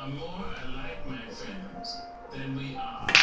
are more alike, my friends, than we are.